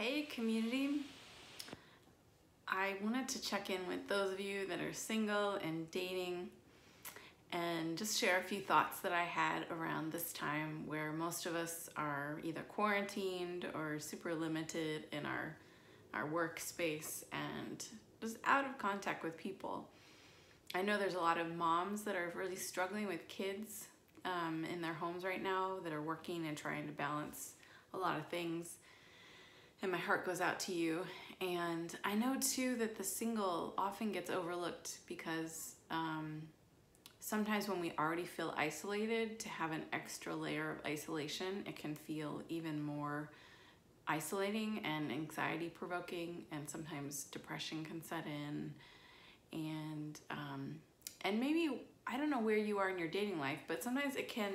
Hey community. I wanted to check in with those of you that are single and dating and just share a few thoughts that I had around this time where most of us are either quarantined or super limited in our our workspace and just out of contact with people. I know there's a lot of moms that are really struggling with kids um, in their homes right now that are working and trying to balance a lot of things. And my heart goes out to you. And I know too that the single often gets overlooked because um, sometimes when we already feel isolated, to have an extra layer of isolation, it can feel even more isolating and anxiety provoking, and sometimes depression can set in. And um, and maybe I don't know where you are in your dating life, but sometimes it can,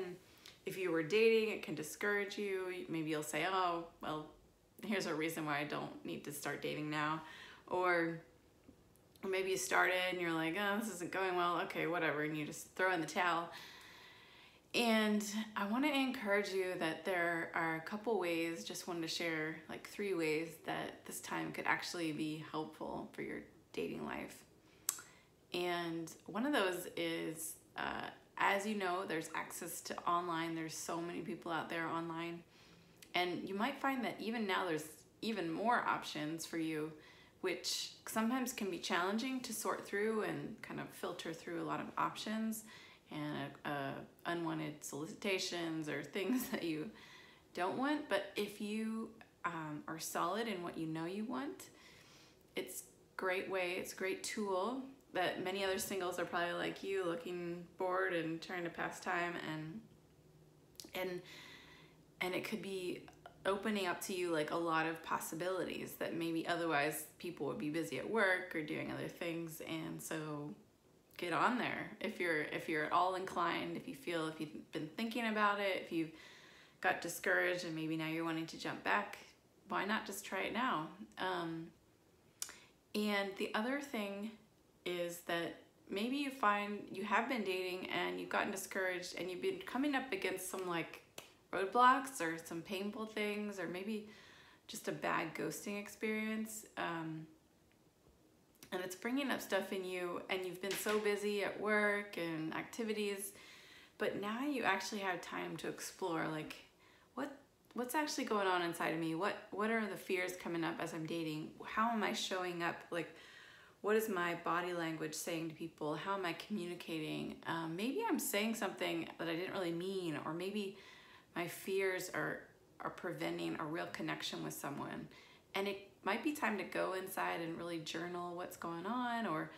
if you were dating, it can discourage you. Maybe you'll say, oh, well, here's a reason why I don't need to start dating now. Or, maybe you started and you're like, oh, this isn't going well. Okay, whatever. And you just throw in the towel. And I want to encourage you that there are a couple ways, just wanted to share like three ways that this time could actually be helpful for your dating life. And one of those is, uh, as you know, there's access to online. There's so many people out there online. And you might find that even now there's even more options for you, which sometimes can be challenging to sort through and kind of filter through a lot of options and uh, unwanted solicitations or things that you don't want. But if you um, are solid in what you know you want, it's great way, it's a great tool that many other singles are probably like you looking bored and trying to pass time and and and it could be opening up to you like a lot of possibilities that maybe otherwise people would be busy at work or doing other things and so get on there. If you're if you're at all inclined if you feel if you've been thinking about it if you've got discouraged and maybe now you're wanting to jump back why not just try it now? Um, and the other thing is that maybe you find you have been dating and you've gotten discouraged and you've been coming up against some like roadblocks or some painful things or maybe just a bad ghosting experience um, and it's bringing up stuff in you and you've been so busy at work and activities but now you actually have time to explore like what what's actually going on inside of me what what are the fears coming up as i'm dating how am i showing up like what is my body language saying to people? How am I communicating? Um, maybe I'm saying something that I didn't really mean, or maybe my fears are, are preventing a real connection with someone. And it might be time to go inside and really journal what's going on, or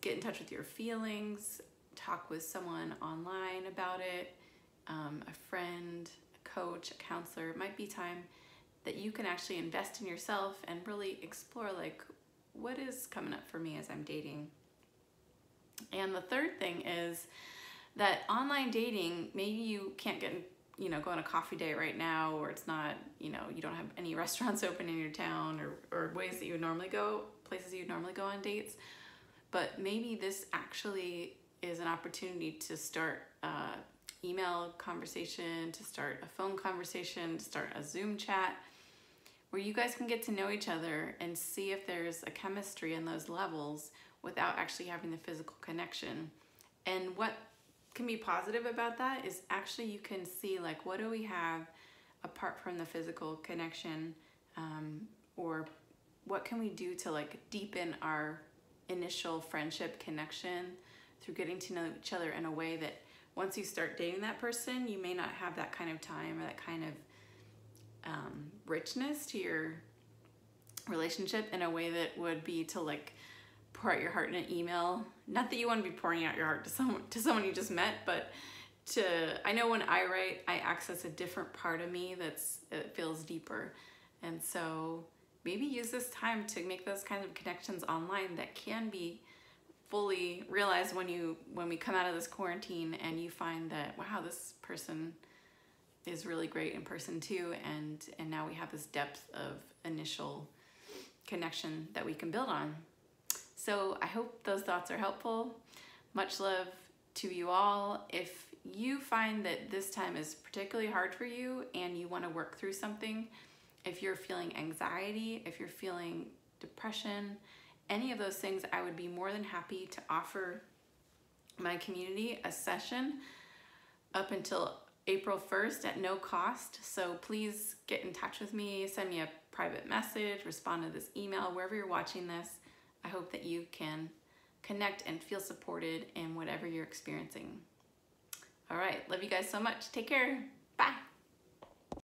get in touch with your feelings, talk with someone online about it, um, a friend, a coach, a counselor. It might be time that you can actually invest in yourself and really explore like what is coming up for me as I'm dating. And the third thing is that online dating, maybe you can't get, you know, go on a coffee date right now, or it's not, you know, you don't have any restaurants open in your town or, or ways that you would normally go, places you would normally go on dates. But maybe this actually is an opportunity to start uh, email conversation, to start a phone conversation, to start a Zoom chat, where you guys can get to know each other and see if there's a chemistry in those levels without actually having the physical connection. And what can be positive about that is actually you can see like what do we have apart from the physical connection um, or what can we do to like deepen our initial friendship connection through getting to know each other in a way that once you start dating that person you may not have that kind of time or that kind of um, richness to your relationship in a way that would be to like pour out your heart in an email. Not that you want to be pouring out your heart to someone to someone you just met, but to I know when I write, I access a different part of me that's it feels deeper, and so maybe use this time to make those kinds of connections online that can be fully realized when you when we come out of this quarantine and you find that wow this person is really great in person too and and now we have this depth of initial connection that we can build on so i hope those thoughts are helpful much love to you all if you find that this time is particularly hard for you and you want to work through something if you're feeling anxiety, if you're feeling depression, any of those things, I would be more than happy to offer my community a session up until April 1st at no cost. So please get in touch with me, send me a private message, respond to this email, wherever you're watching this. I hope that you can connect and feel supported in whatever you're experiencing. All right, love you guys so much. Take care. Bye.